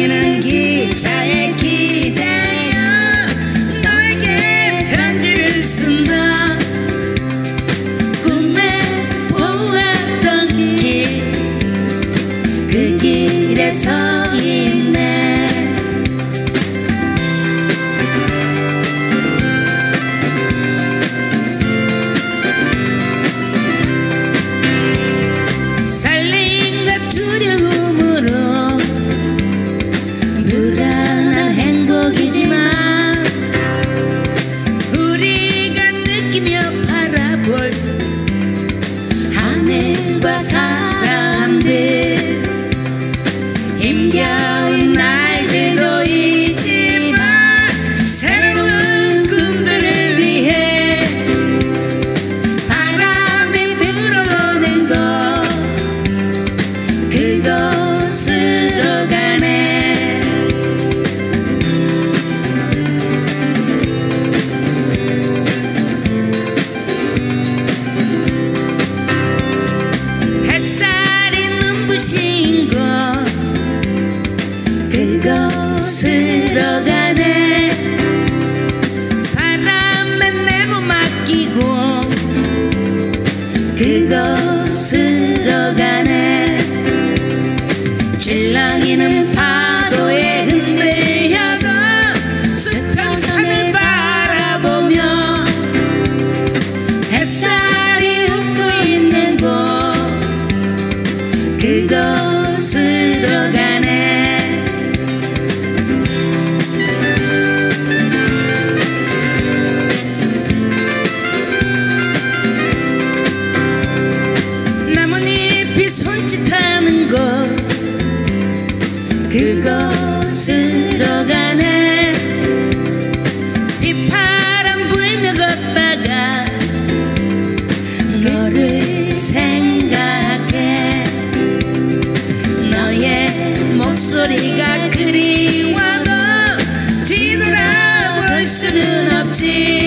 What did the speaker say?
달컹이는 기차에 기대어 너에게 편지를 쓴다. 꿈에 보았던 길 그 길에 서 그곳으로 가네. 바람에 내몸 맡기고 그곳으로 가네 그곳으로 가네 나뭇잎이 손짓하는 곳 그곳으로 Sitting up here.